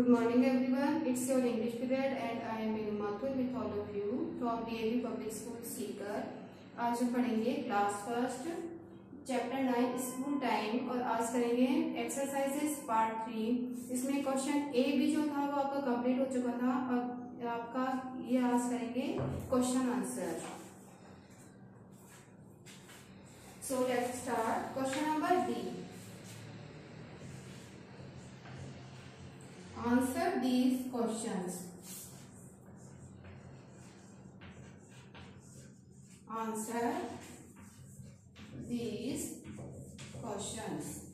Good morning, everyone. It's your English period and I am Mathur with all of you from DAV Public School Seeker. आज हम पढ़ेंगे class first chapter nine school time और आज करेंगे exercises part three इसमें question A भी जो था, वो आपका कंप्लीट हो चुका था. और आपका ये आज करेंगे question answer so let's start question number B Answer these questions. Answer these questions.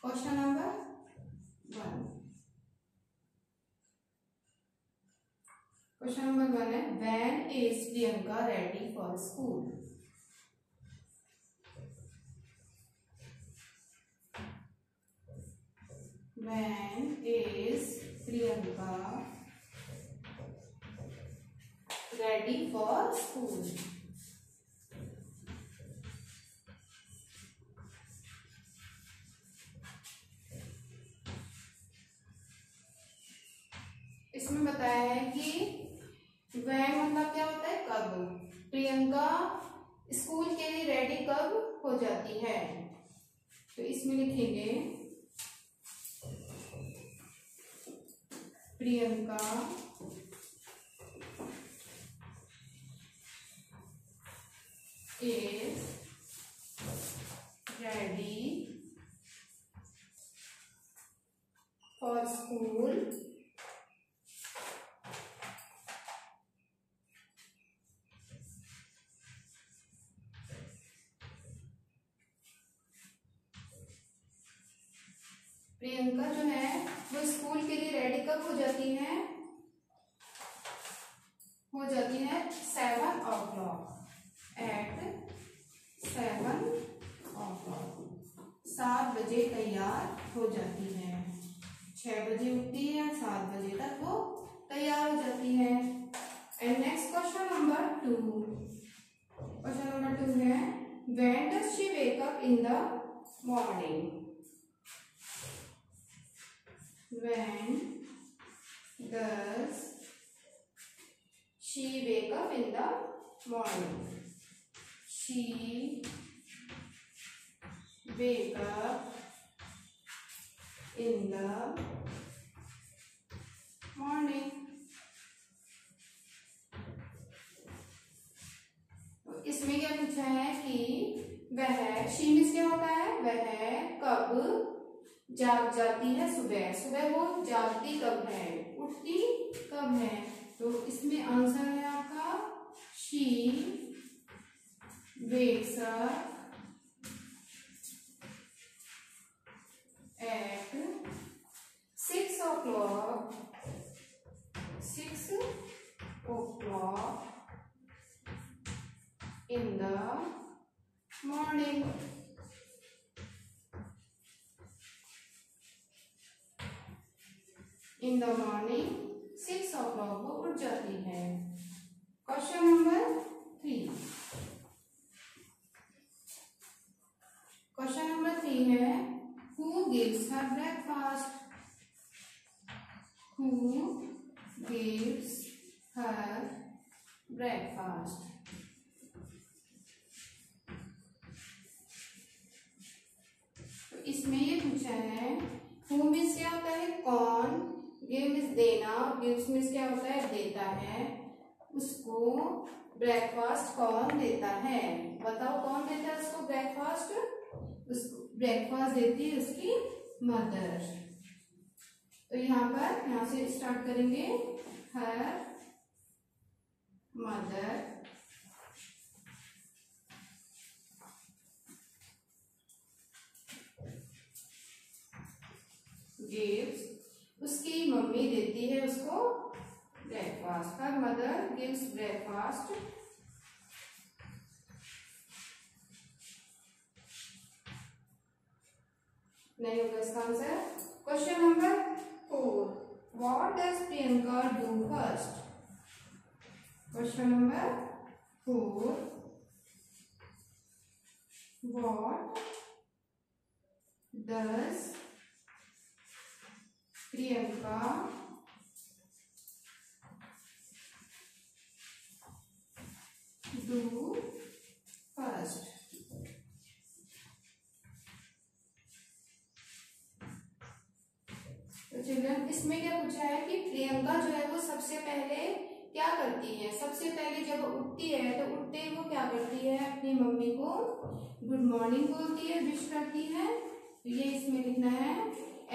Question number one. Question number one है When is Priyanka ready for school? When is Priyanka. Ready for school? इसमें बताया है कि वह मतलब क्या होता है? कब? प्रियंका स्कूल के लिए रेडी कब हो जाती है? तो इसमें लिखेंगे। Priyanka. Is ready. For school. कब हो जाती है? हो जाती है seven o'clock at seven o'clock सात बजे तैयार हो जाती है। छह बजे उठती है, सात बजे तक वो तैयार हो जाती है। And next question number two question number two है when does she wake up in the morning when does she wake up in the morning she wake up in the morning तो इसमें क्या पूछा है कि वह शी मिस क्या होता है वह कब जाग जाती है सुबह। सुबह वो जागती कब है? उठती कब है? तो इसमें आंसर है आपका she wakes at six o'clock six o'clock in the in the morning six o'clock वो उठ जाती है। Question number three question number three है who gives her breakfast who gives her breakfast देना गिव्स मीन्स क्या होता है? देता है। उसको ब्रेकफास्ट कौन देता है? बताओ कौन देता है उसको ब्रेकफास्ट उसको ब्रेकफास्ट देती है उसकी मदर तो यहाँ पर, यहाँ से स्टार्ट करेंगे। हर मदर gives उसकी मम्मी देती है उसको breakfast her mother gives breakfast नहीं होगा इसका answer question number four what does Priyanka do first question number four what does Priyanka do इसमें क्या पूछा है कि प्रियंका जो है वो सबसे पहले क्या करती है? सबसे पहले जब उठती है तो उठते ही वो क्या करती है? अपनी मम्मी को गुड मॉर्निंग बोलती है विश करती है। तो ये इसमें लिखना है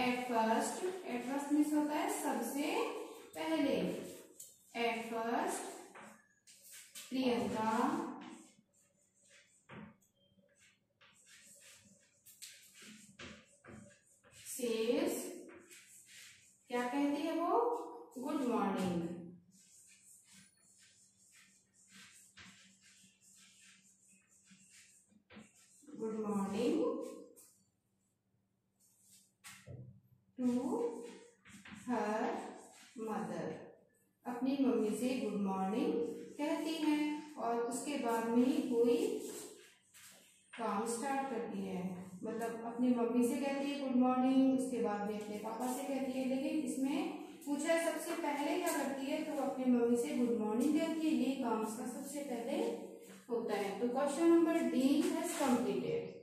at first at first miss होता है सबसे पहले। एट फ़र्स्ट प्रियंका सेज क्या कहती है वो? Good morning good morning to her mother अपनी मम्मी से गुड मॉर्निंग कहती है और उसके बाद में ही कोई काम स्टार्ट करती है। मतलब अपनी मम्मी से कहती है गुड मॉर्निंग उसके बाद में अपने पापा से कहती है, लेकिन इसमें पूछा है, सबसे पहले क्या करती है तो अपनी मम्मी से गुड मॉर्निंग कहती है, ये काम उसका सबसे पहले होता है। तो question number D has completed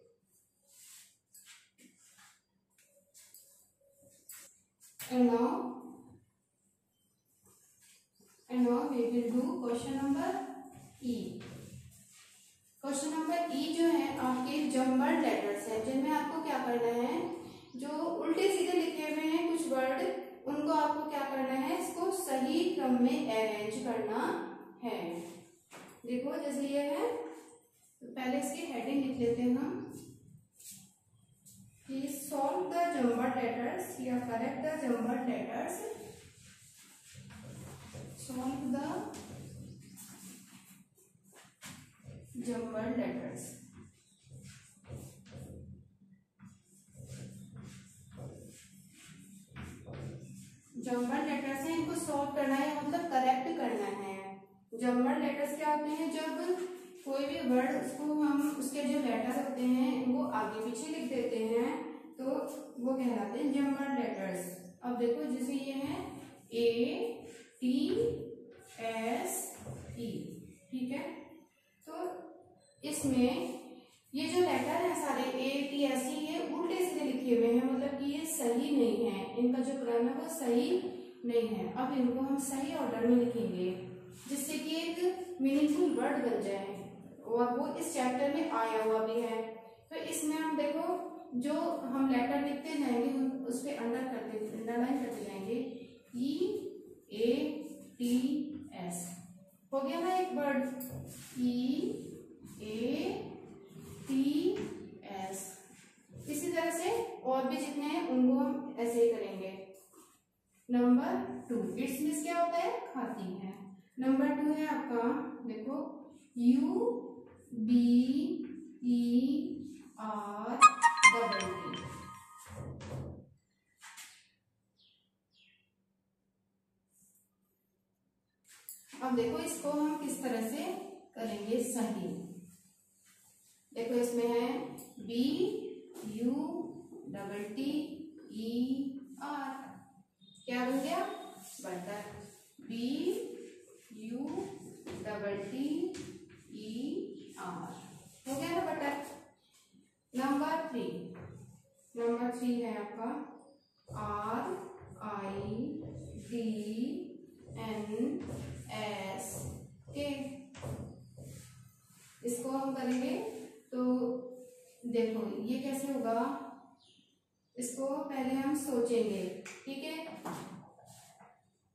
and now and now we will do question number E. Question number E जो है, आपके जम्बल लेटर्स है, जिनमें आपको क्या करना है, जो उल्टे सीधे लिखे हुए हैं कुछ वर्ड उनको आपको क्या करना है, इसको सही क्रम में अरेंज करना है। देखो, जैसे ये है तो पहले इसकी हेडिंग लिख लेते हैं हम। कि सॉल्व द जम्बल लेटर्स या correct the jumble letters solve the jumbled letters. Jumble letters है, इनको सॉल्व करना है मतलब करेक्ट करना है। जम्बल लेटर्स क्या होते हैं, जब कोई भी वर्ड उसको हम, उसके जो लेटर होते हैं वो आगे पीछे लिख देते हैं तो वो कहलाते हैं जम्बल लेटर्स अब देखो, जैसे ये है ए टी एस ई ठीक है? इसमें ये जो लेटर है सारे ए टी एस ई ये उल्टे सीधे लिखे हुए हैं मतलब कि ये सही नहीं है। इनका जो क्रम है वो सही नहीं है। अब इनको हम सही ऑर्डर में लिखेंगे, जिससे कि एक मीनिंगफुल वर्ड बन जाए। और वो इस चैप्टर में आया हुआ भी है। तो इसमें हम देखो, जो हम लेटर लिखते जाएँगे उस पर अंडर करते अंडरलाइन करते जाएँगे। ई ए टी एस हो गया ना एक वर्ड ई टी एस इसी तरह से और भी जितने हैं, उनको हम ऐसे ही करेंगे। नंबर टू इट्स मीन्स क्या होता है? खाती है। नंबर टू है आपका, देखो U B E R double T अब देखो, इसको हम किस तरह से करेंगे? सही देखो इसमें है B U double T E R क्या बन गया? Butter B U double T E R हो गया ना butter number three number three है आपका। R I D N S के इसको हम करेंगे तो देखो, ये कैसे होगा? इसको पहले हम सोचेंगे, ठीक है?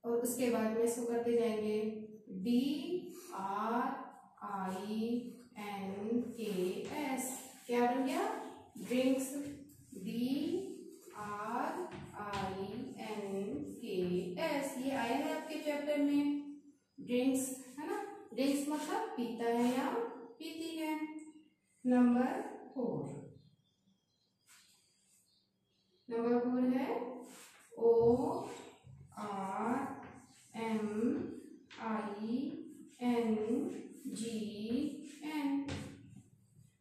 और उसके बाद में इसको करते जाएँगे D R I N K S क्या बन गया? Drinks D R I N K S ये आया है आपके चैप्टर में। ड्रिंक्स है ना? ड्रिंक्स मतलब पीता है या पीती है। नंबर फोर नंबर फोर है R M I N G N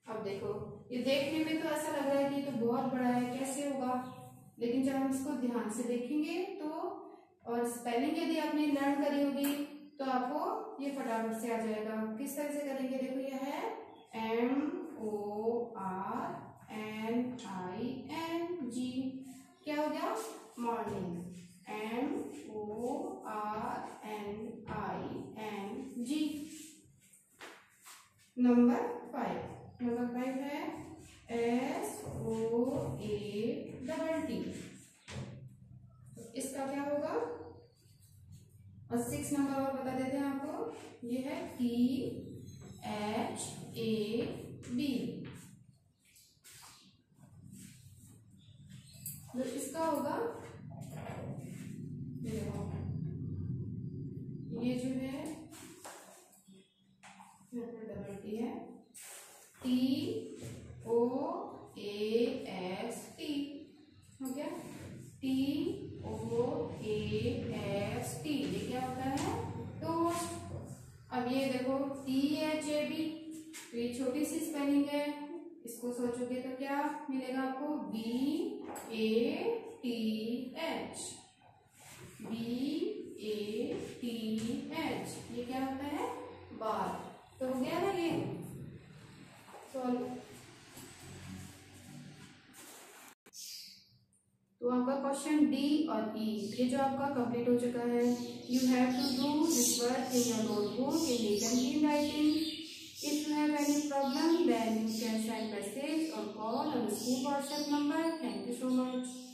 अब देखो, ये देखने में तो ऐसा लग रहा है कि ये तो बहुत बड़ा है, कैसे होगा? लेकिन जब हम इसको ध्यान से देखेंगे तो और स्पेलिंग यदि आपने लर्न करी होगी तो आपको ये फटाफट से आ जाएगा। किस तरह से करेंगे? देखो, ये है M O R N I N G क्या हो गया? Morning M O R N I N G number five number five है S O A double T इसका क्या होगा? और सिक्स नंबर और बता देते हैं आपको। ये है टी एच ए बी तो इसका होगा ये जो है डबल टी है T O A S T हो गया? T O A S T ये क्या होता है? टोस्ट अब ये देखो टी एच ए बी तो ये छोटी सी स्पेलिंग है। इसको सोचोगे तो क्या मिलेगा आपको? B A T H B A T H ये क्या होता है? बार. तो हो गया ना ये? सॉल्व तो आपका क्वेश्चन डी और ई e, ये जो आपका कंप्लीट हो चुका है you have to do this work in your notebook in written in writing if you have any problem then you can send message और call on school WhatsApp number thank you so much